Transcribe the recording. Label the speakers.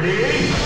Speaker 1: Ready?